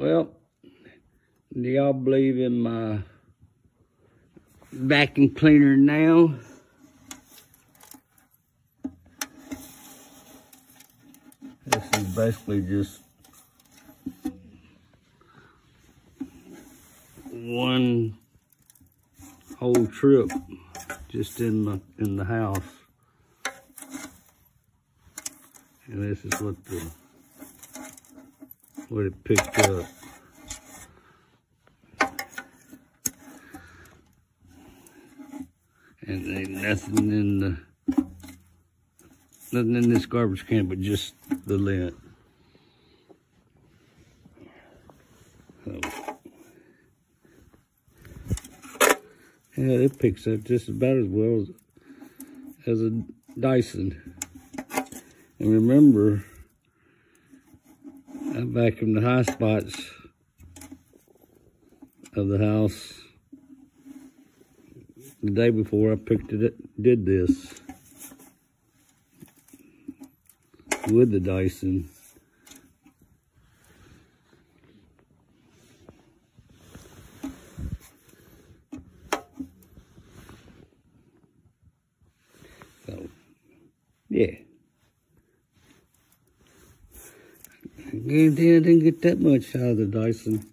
Well, do y'all believe in my vacuum cleaner now? This is basically just one whole trip just in the in the house. And this is what the what it picked up. And ain't nothing in the nothing in this garbage can but just the lint. So, yeah, it picks up just about as well as, as a Dyson. And remember, I vacuumed the high spots of the house the day before I picked it, did this with the Dyson. So, yeah. I didn't get that much out of the Dyson.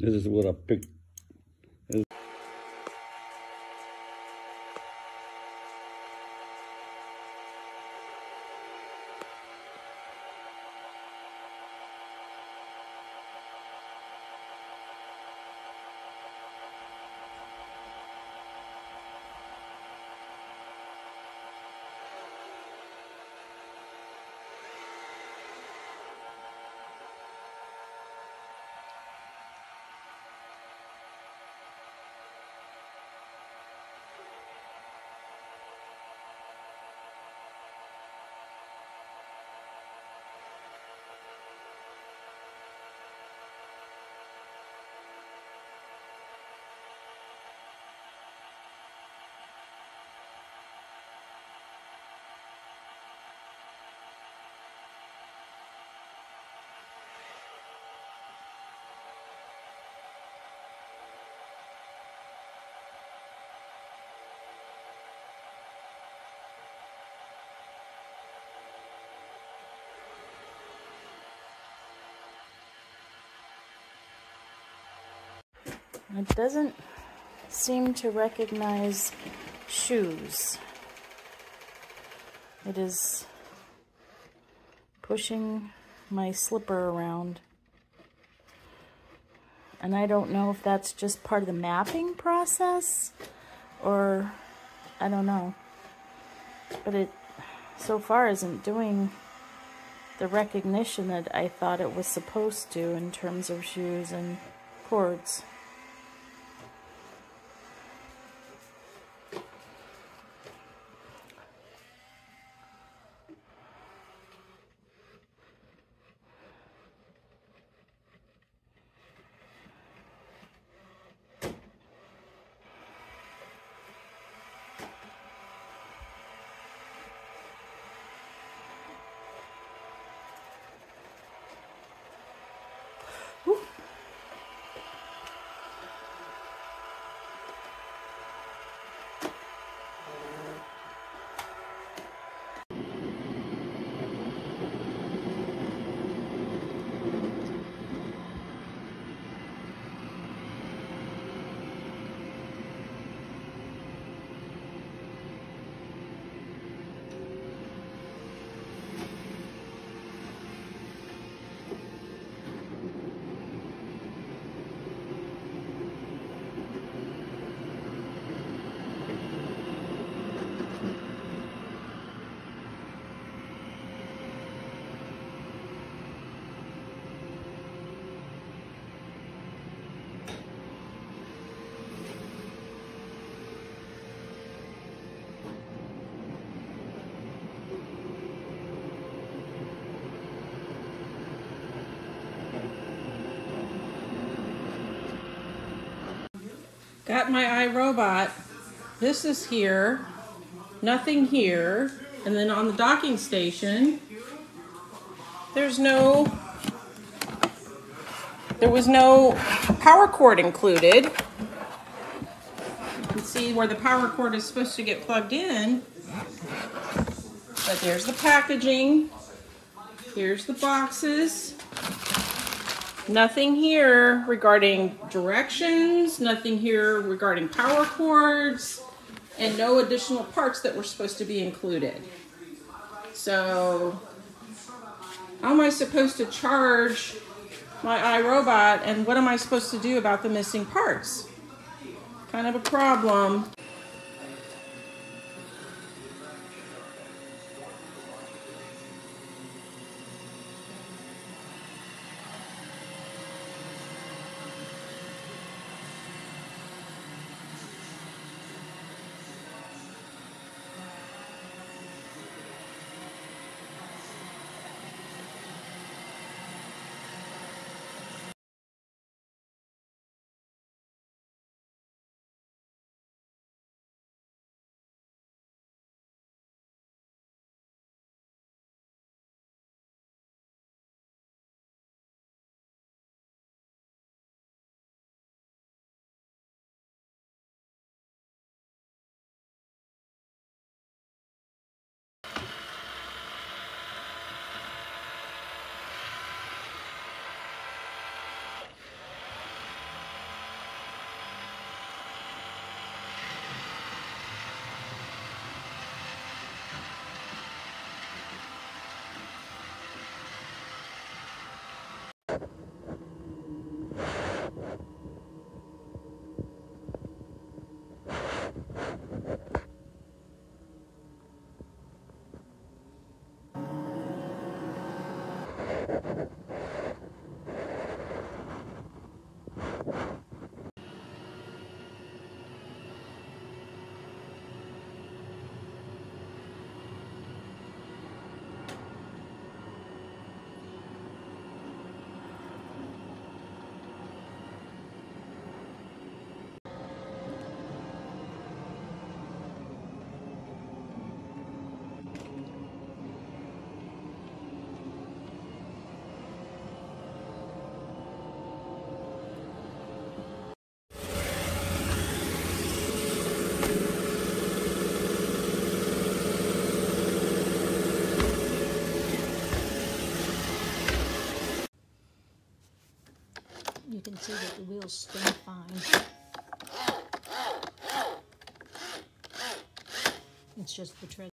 This is what I picked. It doesn't seem to recognize shoes. It is pushing my slipper around. And I don't know if that's just part of the mapping process or I don't know. But it so far isn't doing the recognition that I thought it was supposed to in terms of shoes and cords. Got my iRobot this is here, nothing here, and then on the docking station, there's no, there was no power cord included. You can see where the power cord is supposed to get plugged in. But there's the packaging. Here's the boxes. Nothing here regarding directions, nothing here regarding power cords, and no additional parts that were supposed to be included. So, how am I supposed to charge my iRobot and what am I supposed to do about the missing parts? Kind of a problem. You can see that the wheels spin fine. It's just the tread.